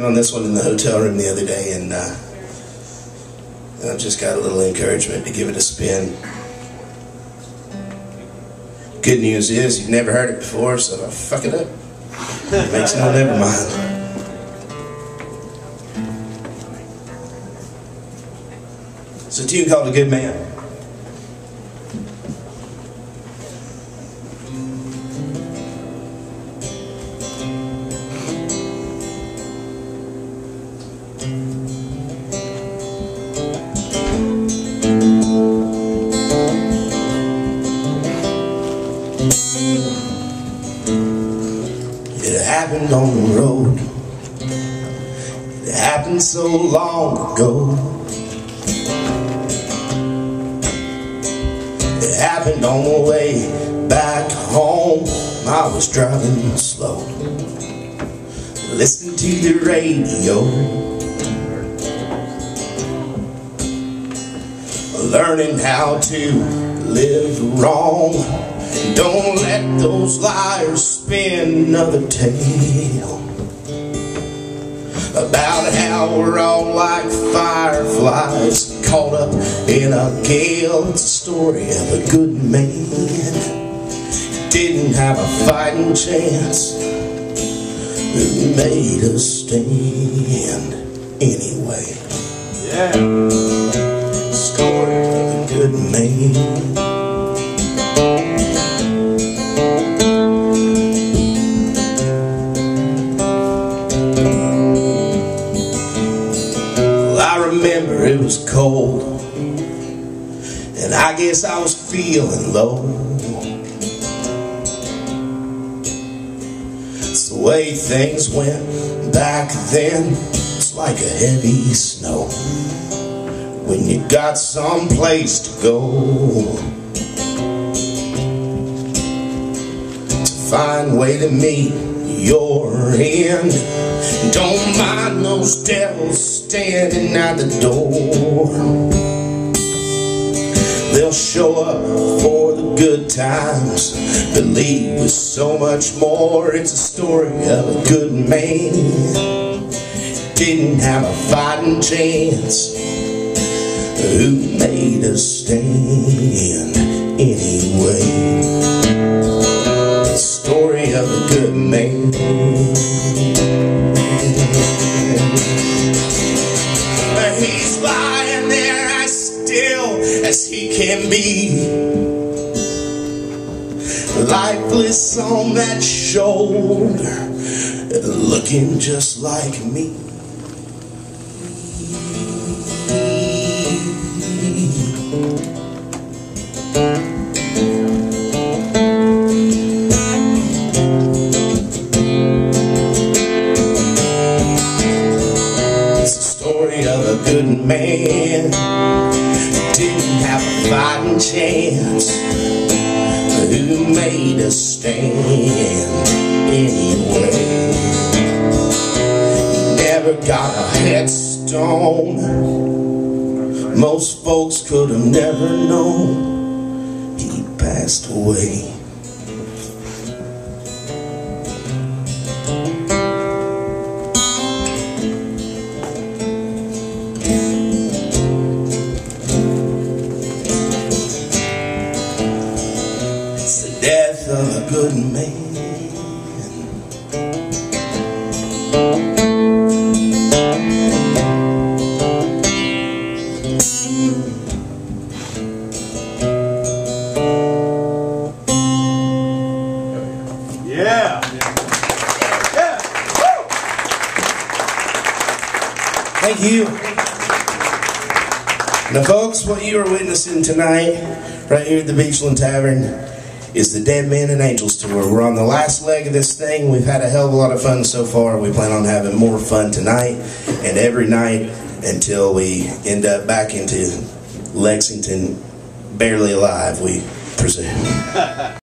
working on this one in the hotel room the other day, and uh, I just got a little encouragement to give it a spin. Good news is you've never heard it before, so don't fuck it up. It makes no never mind. It's a tune called A Good Man. Happened on the road. It happened so long ago. It happened on the way back home. I was driving slow. Listening to the radio. Learning how to live wrong. Don't let those liars spin another tale about how we're all like fireflies caught up in a gale. It's a story of a good man. Didn't have a fighting chance. Who made a stand anyway? Yeah. Story of a good man. Cold, and I guess I was feeling low. It's the way things went back then. It's like a heavy snow when you got someplace to go. To find way to meet your end. Don't mind those devils standing at the door. They'll show up for the good times, but leave with so much more. It's a story of a good man. Didn't have a fighting chance. Who made a stand can be. Lifeless on that shoulder, looking just like me. It's the story of a good man. Fighting chance. Who made a stand anyway? He never got a headstone. Most folks could have never known he passed away. Good man. Yeah. Yeah. Woo! Thank you. Now, folks, what you are witnessing tonight, right here at the Beachland Tavern, is the Dead Men and Angels tour. We're on the last leg of this thing. We've had a hell of a lot of fun so far. We plan on having more fun tonight and every night until we end up back into Lexington barely alive, we presume.